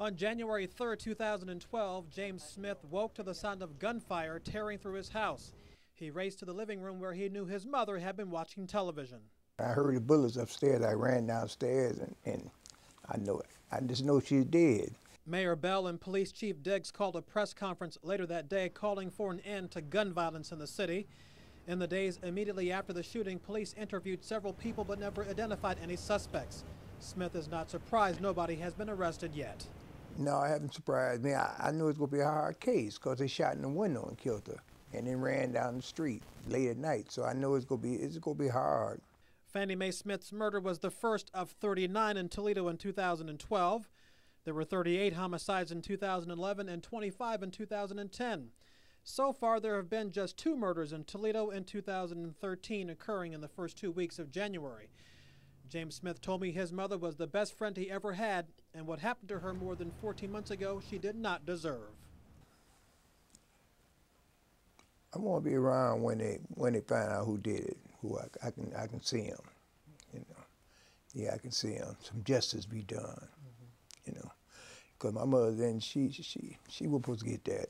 On January 3, 2012, James Smith woke to the sound of gunfire tearing through his house. He raced to the living room where he knew his mother had been watching television. I heard the bullets upstairs. I ran downstairs and, and I know. I just know she's dead. Mayor Bell and Police Chief Diggs called a press conference later that day calling for an end to gun violence in the city. In the days immediately after the shooting, police interviewed several people but never identified any suspects. Smith is not surprised nobody has been arrested yet. No, it hasn't surprised me. I, I knew it was going to be a hard case because they shot in the window and killed her and then ran down the street late at night. So I know it's going to be it's going to be hard. Fannie Mae Smith's murder was the first of 39 in Toledo in 2012. There were 38 homicides in 2011 and 25 in 2010. So far, there have been just two murders in Toledo in 2013 occurring in the first two weeks of January. James Smith told me his mother was the best friend he ever had, and what happened to her more than 14 months ago, she did not deserve. I want to be around when they when they find out who did it, who I, I can I can see him, you know. Yeah, I can see him. Some justice be done, mm -hmm. you know. Because my mother then she she she was supposed to get that.